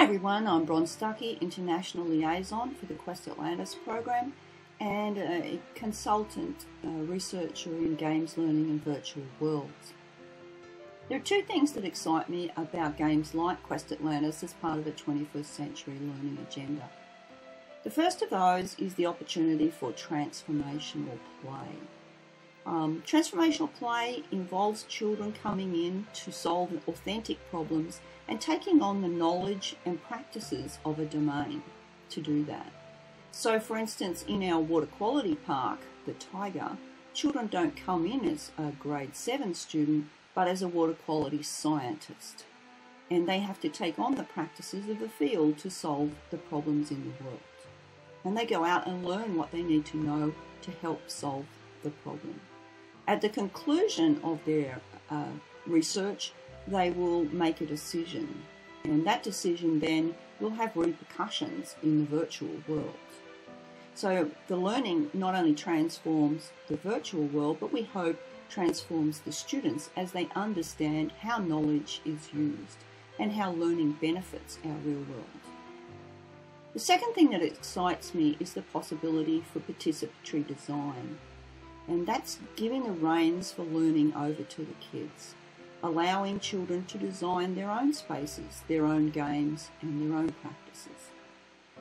Hi everyone, I'm Bron Stuckey, International Liaison for the Quest Atlantis program and a consultant a researcher in games learning and virtual worlds. There are two things that excite me about games like Quest Atlantis as part of the 21st century learning agenda. The first of those is the opportunity for transformational play. Um, transformational play involves children coming in to solve authentic problems and taking on the knowledge and practices of a domain to do that. So, for instance, in our water quality park, the Taiga, children don't come in as a grade 7 student but as a water quality scientist. And they have to take on the practices of the field to solve the problems in the world. And they go out and learn what they need to know to help solve the problem. At the conclusion of their uh, research, they will make a decision, and that decision then will have repercussions in the virtual world. So the learning not only transforms the virtual world, but we hope transforms the students as they understand how knowledge is used and how learning benefits our real world. The second thing that excites me is the possibility for participatory design, and that's giving the reins for learning over to the kids, allowing children to design their own spaces, their own games, and their own practices.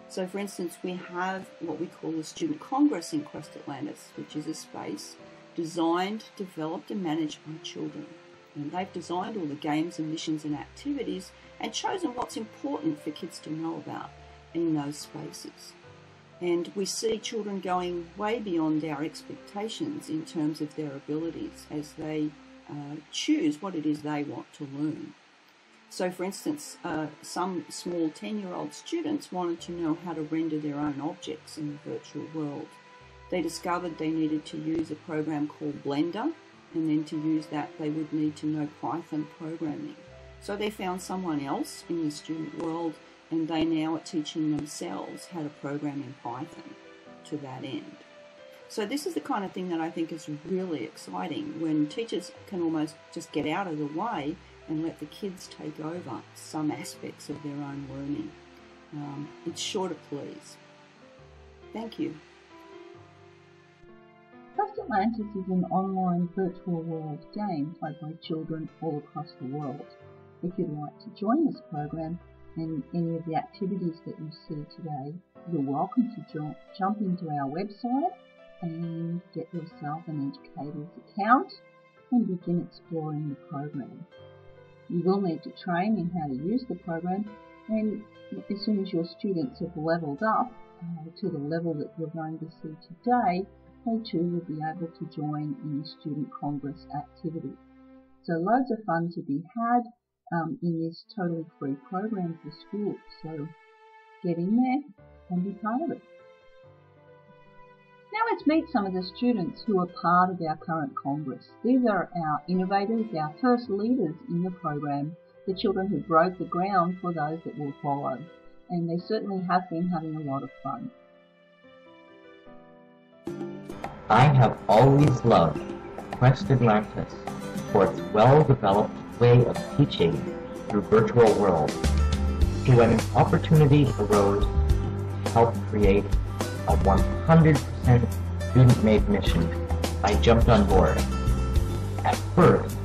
So, for instance, we have what we call the Student Congress in Quest Atlantis, which is a space designed, developed, and managed by children. And they've designed all the games and missions and activities and chosen what's important for kids to know about in those spaces. And we see children going way beyond our expectations in terms of their abilities as they uh, choose what it is they want to learn. So, for instance, uh, some small 10 year old students wanted to know how to render their own objects in the virtual world. They discovered they needed to use a program called Blender, and then to use that, they would need to know Python programming. So, they found someone else in the student world, and they now are teaching themselves how to program in Python to that end. So, this is the kind of thing that I think is really exciting when teachers can almost just get out of the way and let the kids take over some aspects of their own learning. Um, it's sure to please. Thank you. Quest Atlantis is an online virtual world game played by children all across the world. If you'd like to join this program any of the activities that you see today, you're welcome to jump, jump into our website and get yourself an educator's account and begin exploring the program. You will need to train in how to use the program and as soon as your students have leveled up uh, to the level that you're going to see today, they too will be able to join in the Student Congress activity. So loads of fun to be had um, in this totally free program for schools. So get in there and be part of it. Now let's meet some of the students who are part of our current Congress. These are our innovators, our first leaders in the program, the children who broke the ground for those that will follow. And they certainly have been having a lot of fun. I have always loved Quest Atlantis for its well-developed way of teaching through virtual worlds. So when an opportunity arose to help create a 100% student-made mission, I jumped on board. At first,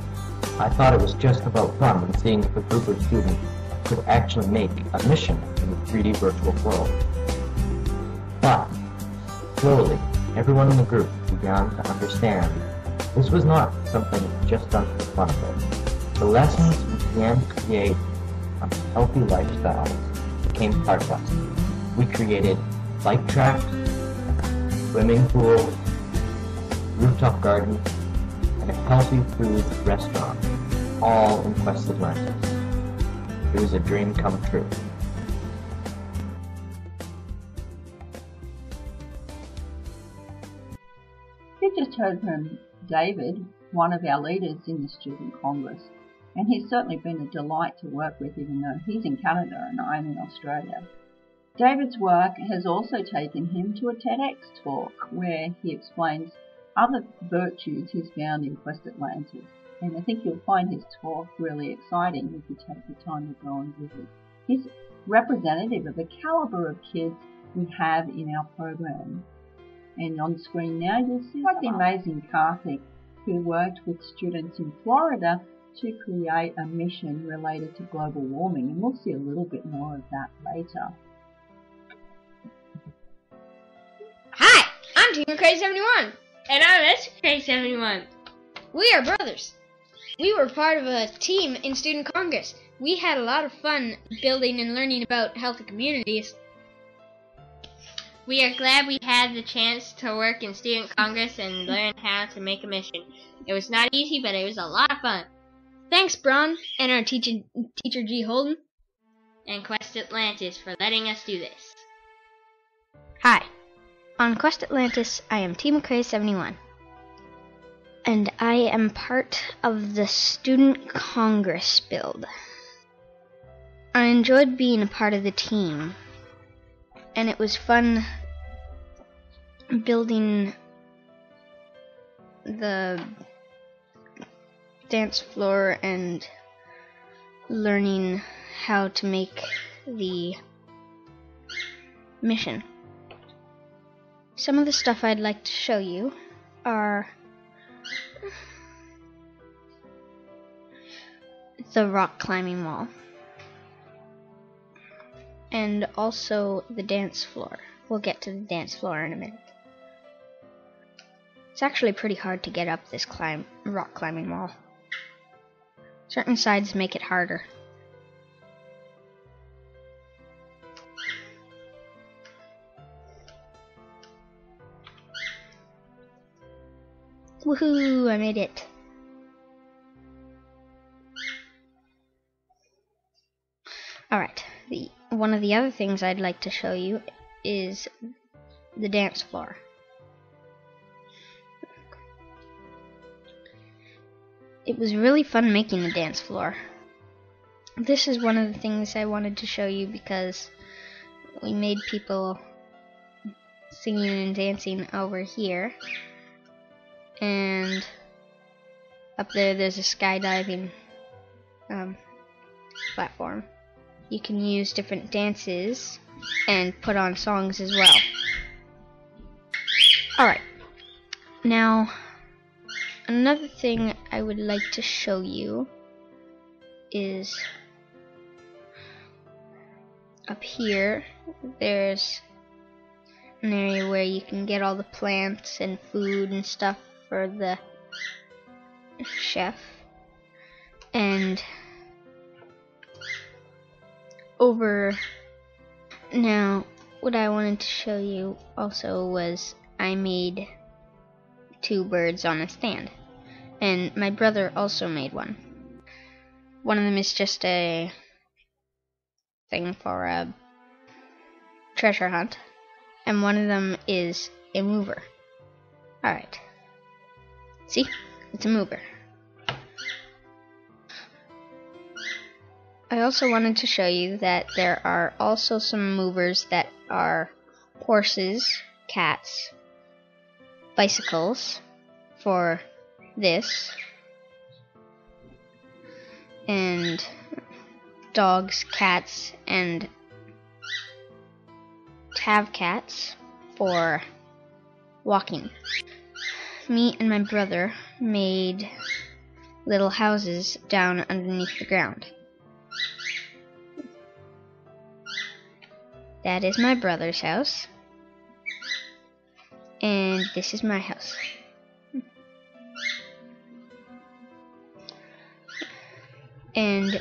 I thought it was just about fun and seeing if a group of students could actually make a mission in the 3D virtual world. But, slowly, everyone in the group began to understand this was not something just done for fun of it. The lessons we began to create a healthy lifestyle became part of us. We created bike tracks, swimming pools, rooftop gardens, and a healthy food restaurant, all in Quest Atlantis. It was a dream come true. You just heard from David, one of our leaders in the Student Congress, and he's certainly been a delight to work with even though he's in Canada and I'm in Australia. David's work has also taken him to a TEDx talk where he explains other virtues he's found in Quest Atlantis. And I think you'll find his talk really exciting if you take the time to go and visit. He's representative of the caliber of kids we have in our program. And on screen now you'll see quite the amazing Karthik who worked with students in Florida to create a mission related to global warming and we'll see a little bit more of that later. Hi, I'm Team McCray71. And I'm SK71. We are brothers. We were part of a team in Student Congress. We had a lot of fun building and learning about healthy communities. We are glad we had the chance to work in Student Congress and learn how to make a mission. It was not easy, but it was a lot of fun. Thanks, Bron, and our teacher, teacher G. Holden, and Quest Atlantis for letting us do this. Hi, on Quest Atlantis, I am Team McCray71, and I am part of the Student Congress build. I enjoyed being a part of the team, and it was fun building the dance floor and learning how to make the mission. Some of the stuff I'd like to show you are the rock climbing wall and also the dance floor. We'll get to the dance floor in a minute. It's actually pretty hard to get up this climb rock climbing wall. Certain sides make it harder. Woohoo, I made it. Alright, one of the other things I'd like to show you is the dance floor. It was really fun making the dance floor. This is one of the things I wanted to show you because we made people singing and dancing over here. And up there there's a skydiving um, platform. You can use different dances and put on songs as well. Alright. Now, another thing I would like to show you is up here there's an area where you can get all the plants and food and stuff for the chef. And over now what I wanted to show you also was I made two birds on a stand. And my brother also made one. One of them is just a thing for a treasure hunt. And one of them is a mover. Alright. See? It's a mover. I also wanted to show you that there are also some movers that are horses, cats, bicycles for this, and dogs, cats, and tav cats for walking. Me and my brother made little houses down underneath the ground. That is my brother's house. And this is my house. And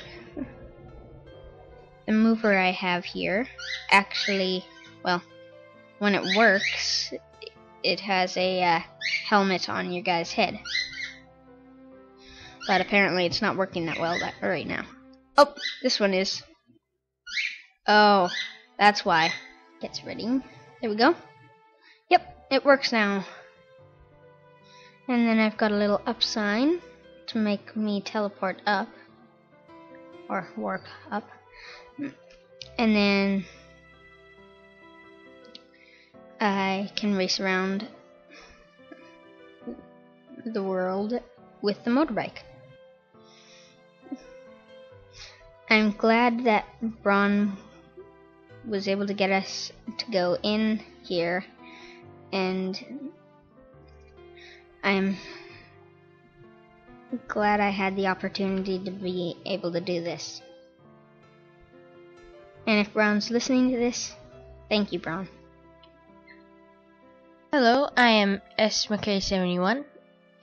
the mover I have here actually, well, when it works, it has a uh, helmet on your guy's head. But apparently it's not working that well that, right now. Oh, this one is. Oh, that's why. Gets ready. There we go. Yep, it works now. And then I've got a little up sign to make me teleport up. Or warp up. And then I can race around the world with the motorbike. I'm glad that Bron was able to get us to go in here, and I'm glad I had the opportunity to be able to do this. And if Brown's listening to this, thank you, Brown. Hello, I am SMcKay71,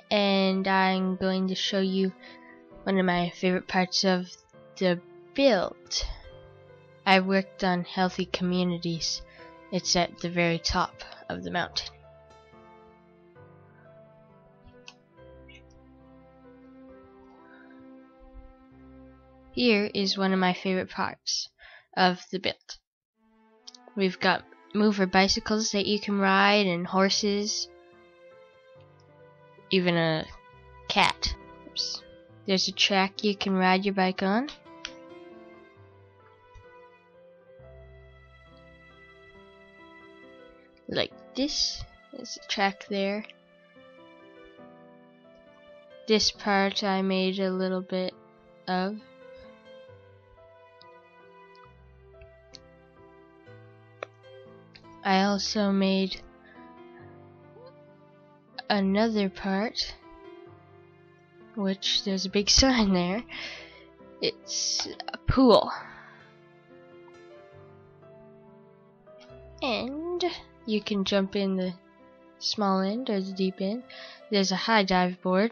and I'm going to show you one of my favorite parts of the build. I worked on healthy communities. It's at the very top of the mountain. Here is one of my favorite parts of the build. We've got mover bicycles that you can ride and horses, even a cat. Oops. There's a track you can ride your bike on. Like this. is a track there. This part I made a little bit of. I also made another part which there's a big sign there it's a pool and you can jump in the small end or the deep end there's a high dive board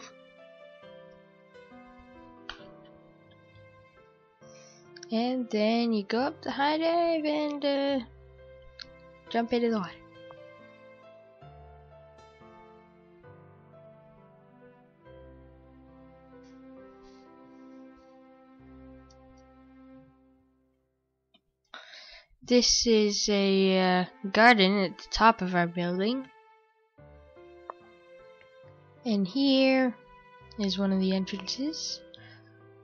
and then you go up the high dive and uh, Jump into the water. This is a uh, garden at the top of our building. And here is one of the entrances.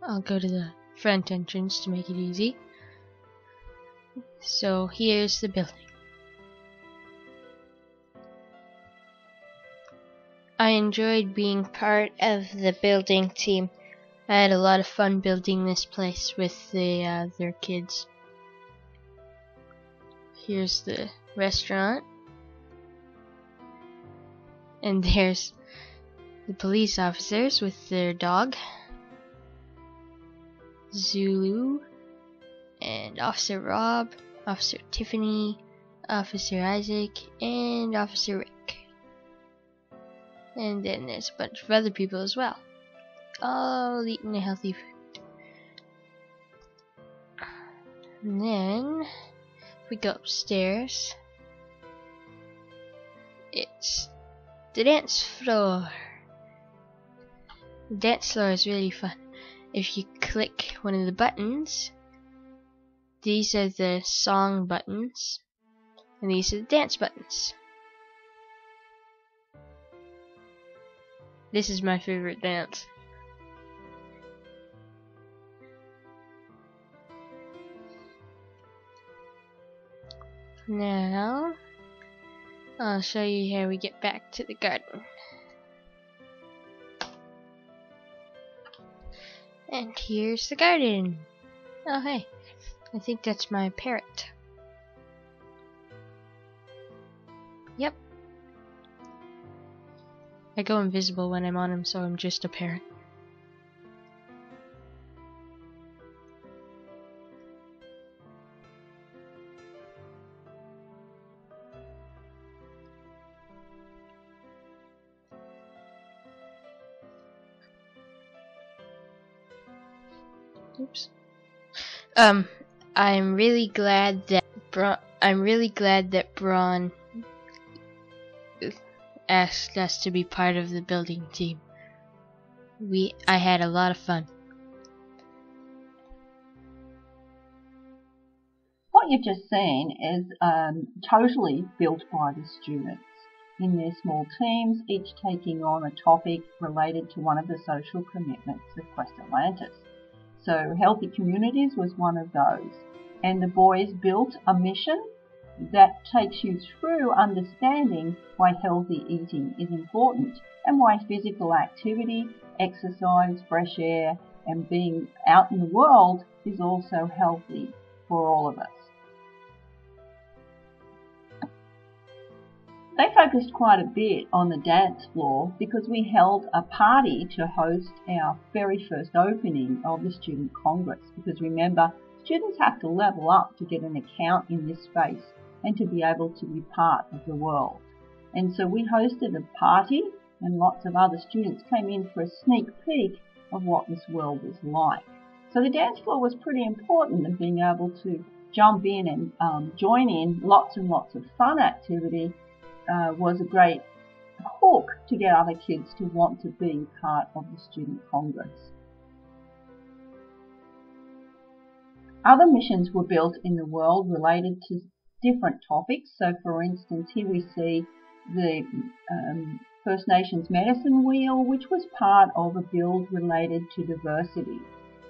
I'll go to the front entrance to make it easy. So here's the building. I enjoyed being part of the building team. I had a lot of fun building this place with the other kids. Here's the restaurant. And there's the police officers with their dog. Zulu and Officer Rob, Officer Tiffany, Officer Isaac, and Officer Rick. And then there's a bunch of other people as well. All eating a healthy food. And then we go upstairs. It's the dance floor. The dance floor is really fun. If you click one of the buttons, these are the song buttons, and these are the dance buttons. This is my favorite dance. Now, I'll show you how we get back to the garden. And here's the garden. Oh hey, I think that's my parrot. Yep, I go invisible when I'm on him, so I'm just a parrot. Oops. Um, I'm really glad that I'm really glad that Bron asked us to be part of the building team. We I had a lot of fun. What you've just seen is um, totally built by the students in their small teams, each taking on a topic related to one of the social commitments of Quest Atlantis. So healthy communities was one of those. And the boys built a mission that takes you through understanding why healthy eating is important and why physical activity, exercise, fresh air, and being out in the world is also healthy for all of us. They focused quite a bit on the dance floor because we held a party to host our very first opening of the Student Congress. Because remember, students have to level up to get an account in this space and to be able to be part of the world. And so we hosted a party and lots of other students came in for a sneak peek of what this world was like. So the dance floor was pretty important in being able to jump in and um, join in lots and lots of fun activity uh, was a great hook to get other kids to want to be part of the Student Congress. Other missions were built in the world related to different topics. So, for instance, here we see the um, First Nations Medicine Wheel, which was part of a build related to diversity.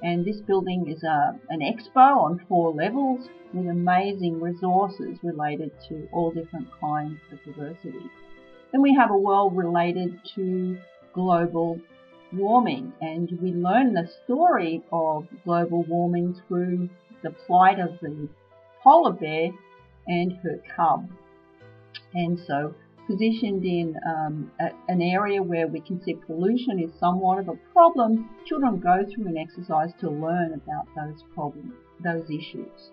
And this building is a, an expo on four levels with amazing resources related to all different kinds of diversity. Then we have a world related to global warming and we learn the story of global warming through the plight of the polar bear and her cub. And so positioned in um, a, an area where we can see pollution is somewhat of a problem, children go through an exercise to learn about those problems, those issues.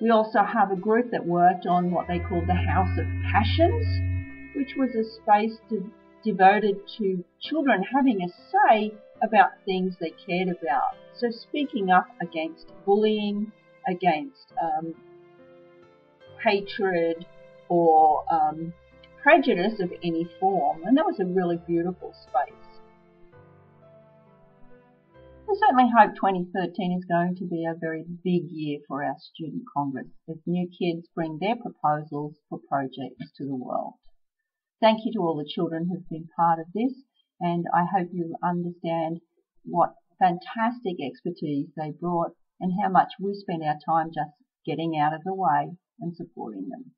We also have a group that worked on what they called the House of Passions, which was a space to, devoted to children having a say about things they cared about. So speaking up against bullying, against um, hatred, or um, prejudice of any form, and that was a really beautiful space. I certainly hope 2013 is going to be a very big year for our Student Congress as new kids bring their proposals for projects to the world. Thank you to all the children who've been part of this, and I hope you understand what fantastic expertise they brought and how much we spend our time just getting out of the way and supporting them.